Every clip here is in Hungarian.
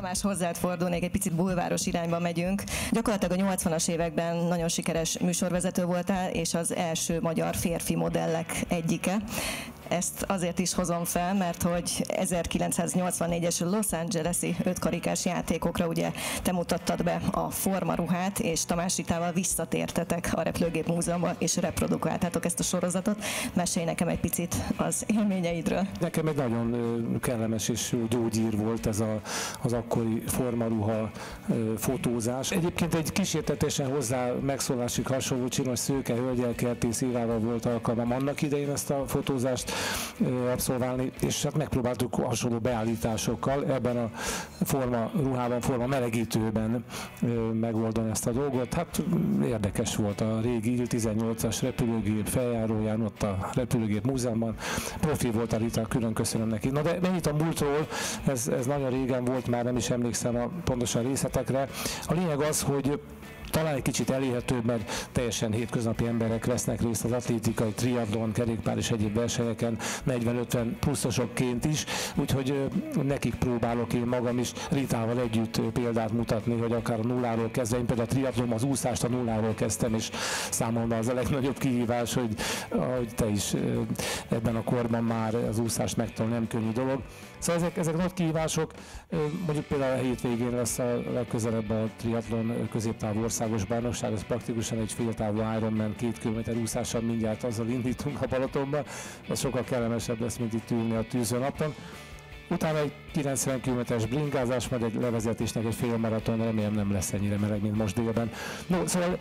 Tamás, hozzád fordulnék, egy picit bulváros irányba megyünk. Gyakorlatilag a 80-as években nagyon sikeres műsorvezető voltál, és az első magyar férfi modellek egyike. Ezt azért is hozom fel, mert hogy 1984-es Los Angeles-i ötkarikás játékokra ugye te mutattad be a formaruhát, és Tamás Ritával visszatértetek a Repülőgép Múzeumba, és reprodukáltátok ezt a sorozatot. Mesélj nekem egy picit az élményeidről. Nekem egy nagyon kellemes és gyógyír volt ez a, az akkori formaruha fotózás. Egyébként egy kísértetesen hozzá megszólásig hasonló csinos szőke hölgyel Kertész Évával volt alkalmam annak idején ezt a fotózást abszolválni, és hát megpróbáltuk hasonló beállításokkal ebben a forma ruhában, forma melegítőben megoldani ezt a dolgot. Hát érdekes volt a régi Il-18-as repülőgép feljáróján, ott a repülőgép múzeumban. Profi volt a Rita, külön köszönöm neki. Na de mennyit a múltról, ez, ez nagyon régen volt, már nem is emlékszem a pontosan részletekre. A lényeg az, hogy talán egy kicsit elérhetőbb, mert teljesen hétköznapi emberek vesznek részt az atlétikai, triatlon, kerékpár és egyéb versenyeken 40-50 pluszosokként is, úgyhogy nekik próbálok én magam is Ritával együtt példát mutatni, hogy akár a nulláról kezdve, én például a triatlon, az úszást a nulláról kezdtem, és számomra az a legnagyobb kihívás, hogy, hogy te is ebben a korban már az úszást megtanulni nem könnyű dolog. Szóval ezek, ezek nagy kihívások, mondjuk például a hétvégén lesz a legközelebb a triatlon középtávú országos bajnokság, az praktikusan egy féltávú Ironman, két kilométer úszással mindjárt azzal indítunk a Balatonba, ez sokkal kellemesebb lesz, mint itt ülni a tűzőnapon. Utána egy 90 km-es bringázás, majd egy levezetésnek egy fél maraton, remélem nem lesz ennyire meleg, mint most délben. No, szóval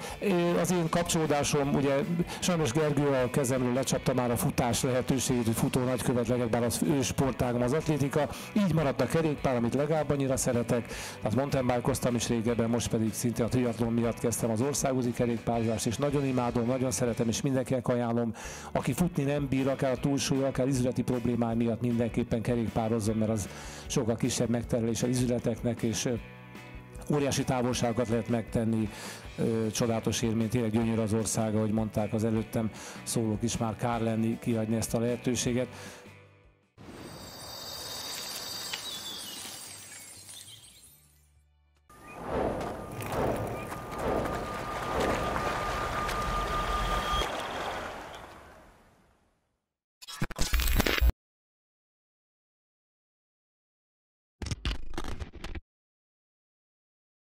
az én kapcsolódásom, ugye sajnos Gergő a kezemről lecsapta már a futás lehetőségét, hogy futó nagykövet legyek, bár az ő sportágom az atlétika. Így maradt a kerékpár, amit legalább annyira szeretek. Hát mountainbike is régebben, most pedig szinte a triatlon miatt kezdtem az országúzi kerékpárzást, és nagyon imádom, nagyon szeretem, és mindenkinek ajánlom. Aki futni nem bír, akár a túlsúly, akár izületi problémái miatt mindenképpen kerékpározom, mert az sokkal kisebb megterelés az és óriási távolságokat lehet megtenni, csodálatos élmény, tényleg gyönyörű az ország, ahogy mondták az előttem szólók is, már kár lenni, kiadni ezt a lehetőséget.